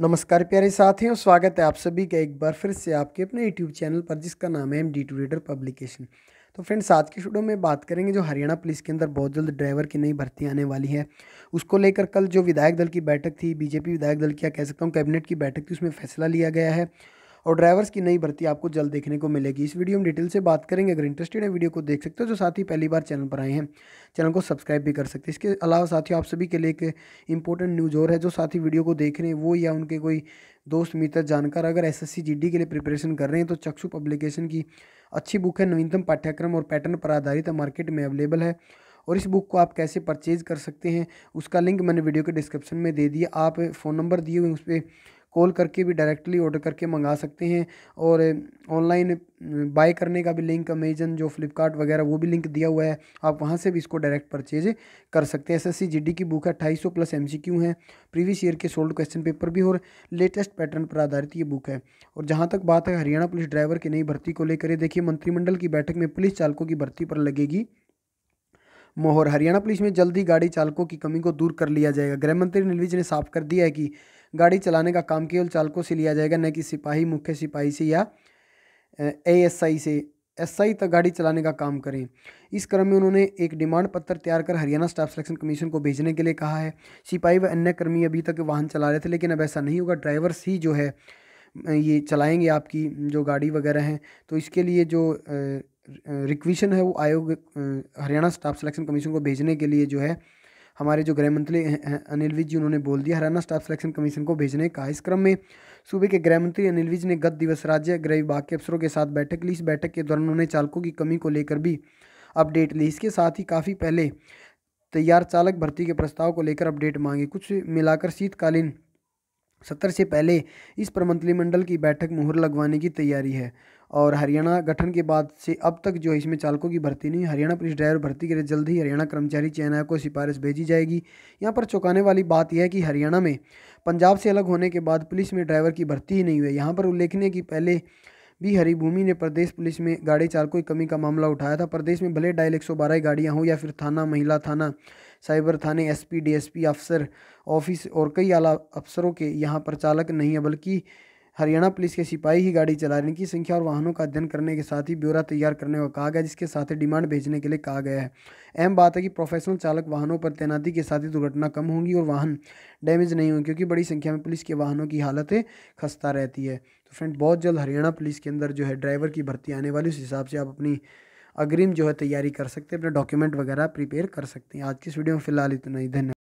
नमस्कार प्यारे साथियों, स्वागत है आप सभी का एक बार फिर से आपके अपने यूट्यूब चैनल पर, जिसका नाम है M D two reader publication तो फ्रेंड्स आज की शुडो में बात करेंगे जो हरियाणा पुलिस के अंदर बहुत जल्द ड्राइवर की नई भर्ती आने वाली है। उसको लेकर कल जो विधायक दल की बैठक थी बीजेपी विधायक दल की या कह सकता हूँ कैबिनेट की बैठक थी, उसमें फैसला लिया गया है। और ड्राइवर्स की नई भर्ती आपको जल्द देखने को मिलेगी। इस वीडियो में डिटेल से बात करेंगे। अगर इंटरेस्टेड है वीडियो को देख सकते हो, जो साथ ही पहली बार चैनल पर आए हैं चैनल को सब्सक्राइब भी कर सकते हैं। इसके अलावा साथियों, आप सभी के लिए एक इंपॉर्टेंट न्यूज़ और है, जो साथी वीडियो को देख रहे हैं, वो या उनके कोई दोस्त, मित्र, जानकार अगर एस एस के लिए प्रिपरेशन कर रहे हैं तो चक्षु पब्लिकेशन की अच्छी बुक है। नवीनतम पाठ्यक्रम और पैटर्न पर आधारित मार्केट में अवेलेबल है। और इस बुक को आप कैसे परचेज़ कर सकते हैं, उसका लिंक मैंने वीडियो के डिस्क्रिप्शन में दे दिया। आप फ़ोन नंबर दिए हुए उस पर कॉल करके भी डायरेक्टली ऑर्डर करके मंगा सकते हैं। और ऑनलाइन बाय करने का भी लिंक अमेजन जो फ्लिपकार्ट वगैरह, वो भी लिंक दिया हुआ है। आप वहाँ से भी इसको डायरेक्ट परचेज कर सकते हैं। एस एस की बुक है, अट्ठाईस प्लस एम है। प्रीवियस ईयर के सोल्ड क्वेश्चन पेपर भी और लेटेस्ट पैटर्न पर आधारित ये बुक है। और जहाँ तक बात है, हरियाणा पुलिस ड्राइवर की नई भर्ती को लेकर देखिए, मंत्रिमंडल की बैठक में पुलिस चालकों की भर्ती पर लगेगी मोहर। हरियाणा पुलिस में जल्दी गाड़ी चालकों की कमी को दूर कर लिया जाएगा। गृह मंत्री नीलविज ने साफ़ कर दिया है कि गाड़ी चलाने का काम केवल चालकों से लिया जाएगा, न कि सिपाही, मुख्य सिपाही से या एएसआई से। एसआई तक गाड़ी चलाने का काम करें। इस क्रम में उन्होंने एक डिमांड पत्र तैयार कर हरियाणा स्टाफ सिलेक्शन कमीशन को भेजने के लिए कहा है। सिपाही व अन्य कर्मी अभी तक वाहन चला रहे थे, लेकिन अब ऐसा नहीं होगा। ड्राइवर्स ही जो है ये चलाएँगे आपकी जो गाड़ी वगैरह हैं। तो इसके लिए जो रिक्वेशन है वो आयोग हरियाणा स्टाफ सिलेक्शन कमीशन को भेजने के लिए जो है हमारे जो गृह मंत्री अनिल विज जी, उन्होंने बोल दिया, हरियाणा स्टाफ सिलेक्शन कमीशन को भेजने का इस क्रम में। सूबे के गृह मंत्री अनिल विज ने गत दिवस राज्य गृह विभाग के अफसरों के साथ बैठक ली। इस बैठक के दौरान उन्होंने चालकों की कमी को लेकर भी अपडेट ली। इसके साथ ही काफ़ी पहले तैयार चालक भर्ती के प्रस्ताव को लेकर अपडेट मांगे। कुछ मिलाकर शीतकालीन सत्र से पहले इस पर मंत्रिमंडल की बैठक मुहर लगवाने की तैयारी है। और हरियाणा गठन के बाद से अब तक जो इसमें चालकों की भर्ती नहीं हरियाणा पुलिस ड्राइवर भर्ती के लिए जल्द ही हरियाणा कर्मचारी चयन आयोग को सिफारिश भेजी जाएगी। यहाँ पर चौंकाने वाली बात यह है कि हरियाणा में पंजाब से अलग होने के बाद पुलिस में ड्राइवर की भर्ती ही नहीं हुई यहाँ पर उल्लेखनीय कि पहले भी हरिभूमि ने प्रदेश पुलिस में गाड़ी चालकों की कमी का मामला उठाया था। प्रदेश में भले डायल एक सौ बारह गाड़ियाँ हों या फिर थाना, महिला थाना, साइबर थाने, एसपी, डीएसपी, अफसर, ऑफ़िस और कई आला अफसरों के यहाँ पर चालक नहीं है, बल्कि हरियाणा पुलिस के सिपाही ही गाड़ी चला रहे की संख्या और वाहनों का अध्ययन करने के साथ ही ब्यौरा तैयार करने को कहा गया, जिसके साथ ही डिमांड भेजने के लिए कहा गया है। अहम बात है कि प्रोफेशनल चालक वाहनों पर तैनाती के साथ ही दुर्घटना कम होंगी और वाहन डैमेज नहीं होंगे, क्योंकि बड़ी संख्या में पुलिस के वाहनों की हालत खस्ता रहती है। तो फ्रेंड, बहुत जल्द हरियाणा पुलिस के अंदर जो है ड्राइवर की भर्ती आने वाली उस हिसाब से आप अपनी अग्रिम जो है तैयारी कर सकते हैं, अपने डॉक्यूमेंट वगैरह प्रिपेयर कर सकते हैं। आज की इस वीडियो में फ़िलहाल इतना ही, धन्यवाद।